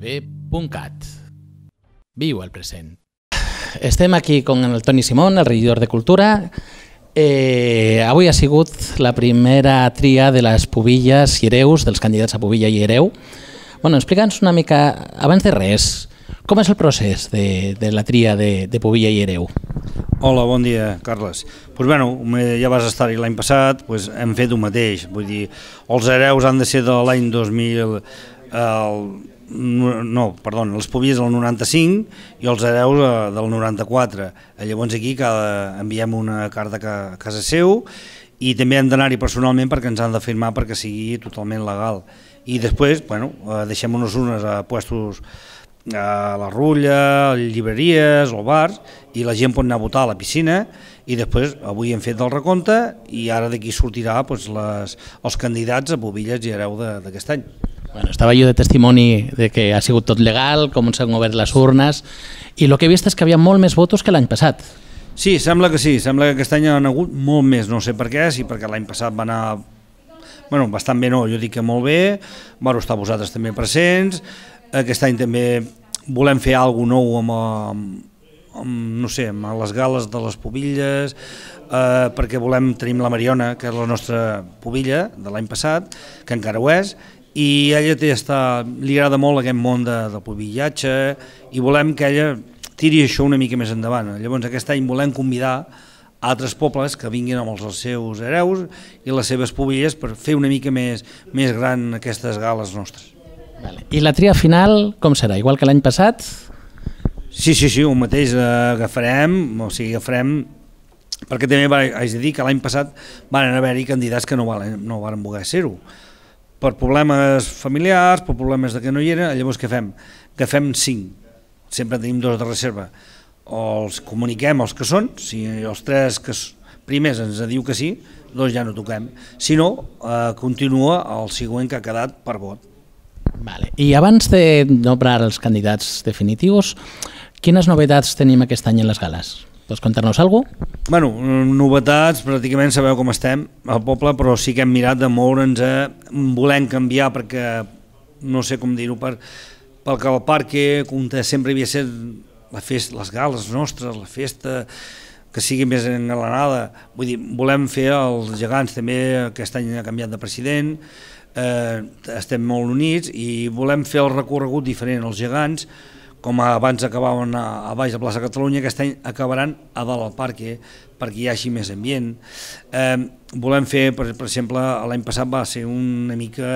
atv.cat. Viu el present. Estem aquí con el Toni Simón, el regidor de Cultura. Eh, avui ha sigut la primera tria de les Pubilles i Hereus, dels candidats a Pubilla i Hereu. Bueno, explica'ns una mica, abans de res, com és el procés de, de la tria de, de Pubilla i Hereu? Hola, bon dia, Carles. Pues bueno, ja vas estar-hi l'any passat, pues hem fet el mateix. Vull dir, els hereus han de ser de l'any 2000... El, no, perdó, els pobilles del 95 i els hereus eh, del 94. Eh, Llavors aquí cada, enviem una carta a ca- a casa seu i també hem d'anar-hi personalment perquè ens han de firmar perquè sigui totalment legal. I després, bueno, eh, deixem unes unes a puestos a la rulla, a llibreries o bars, i la gent pot anar a votar a la piscina, i després avui hem fet el recompte i ara d'aquí sortirà doncs, les, els candidats a Bobilles i Hereu d'aquest any. Bueno, estava jo de testimoni de que ha sigut tot legal, com s'han obert les urnes, i el que he vist és que havia molt més votos que l'any passat. Sí, sembla que sí, sembla que aquest any han hagut molt més, no sé per què, si perquè l'any passat va anar bueno, bastant bé no, jo dic que molt bé, bueno, estar vosaltres també presents, aquest any també volem fer alguna nou amb, amb, amb, no sé, amb les gales de les pobilles, eh, perquè volem, tenim la Mariona, que és la nostra pobilla de l'any passat, que encara ho és, i ella té, està, li agrada molt aquest món de, del pobillatge i volem que ella tiri això una mica més endavant. Llavors aquest any volem convidar altres pobles que vinguin amb els seus hereus i les seves pobilles per fer una mica més, més gran aquestes gales nostres. Vale. I la tria final com serà? Igual que l'any passat? Sí, sí, sí, el mateix agafarem, o sigui, agafarem perquè també va, haig de dir que l'any passat van haver-hi candidats que no, valen, no van voler ser-ho per problemes familiars, per problemes de que no hi eren, llavors què fem? Que fem cinc, sempre tenim dos de reserva, o els comuniquem els que són, si els tres que primers ens diu que sí, doncs ja no toquem, si no, eh, continua el següent que ha quedat per vot. Vale. I abans de nombrar els candidats definitius, quines novetats tenim aquest any en les gales? Pots contar-nos alguna cosa? Bueno, novetats, pràcticament sabeu com estem al poble, però sí que hem mirat de moure'ns a volem canviar perquè no sé com dir-ho, per, perquè el parc que sempre havia estat la festa, les gales nostres, la festa que sigui més engalanada, vull dir, volem fer els gegants també, aquest any ha canviat de president, eh, estem molt units i volem fer el recorregut diferent, els gegants, com abans acabaven a, a baix de plaça Catalunya, aquest any acabaran a dalt al parc, eh, perquè hi hagi més ambient. Eh, volem fer, per, per exemple, l'any passat va ser una mica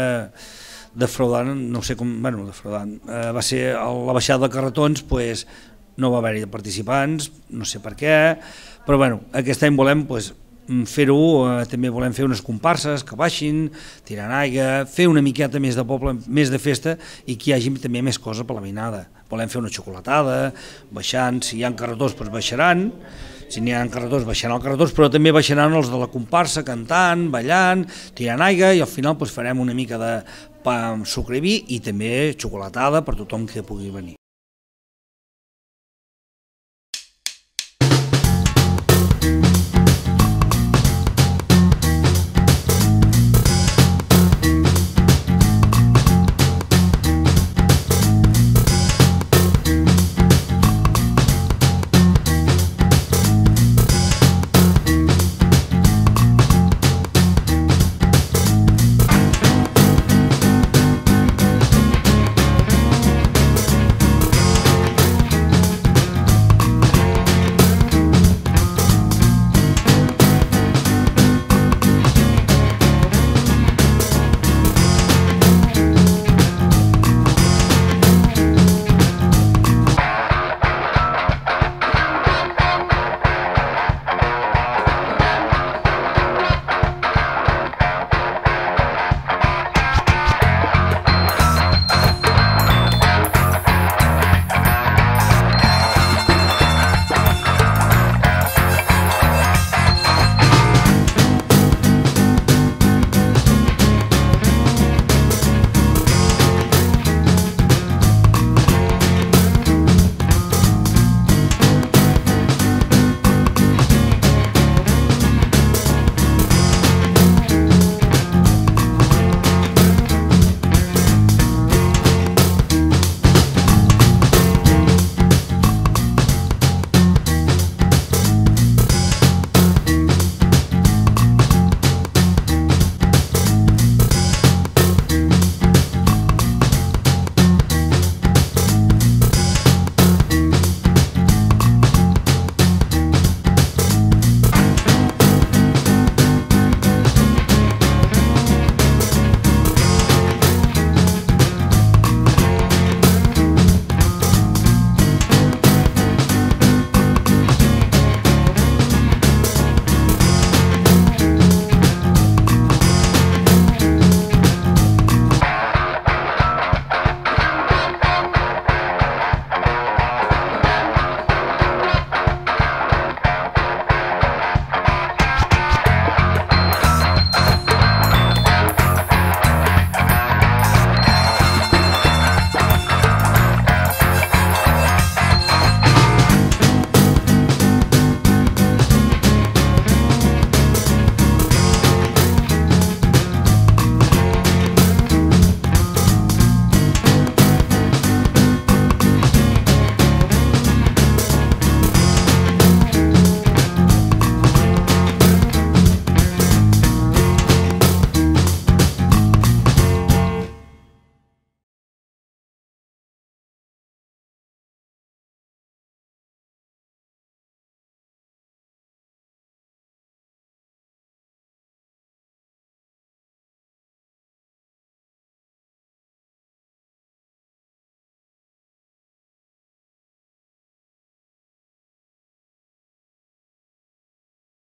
defraudant, no sé com, bueno, defraudant, eh, va ser la baixada de carretons, pues, no va haver-hi participants, no sé per què, però bueno, aquest any volem pues, fer-ho, eh, també volem fer unes comparses que baixin, tirant aigua, fer una miqueta més de poble, més de festa i que hi hagi també més cosa per la veïnada. Volem fer una xocolatada, baixant, si hi ha carretons doncs baixaran, si n'hi ha carretons baixaran els carretons, però també baixaran els de la comparsa cantant, ballant, tirant aigua i al final doncs, farem una mica de pa amb sucre i vi i també xocolatada per tothom que pugui venir.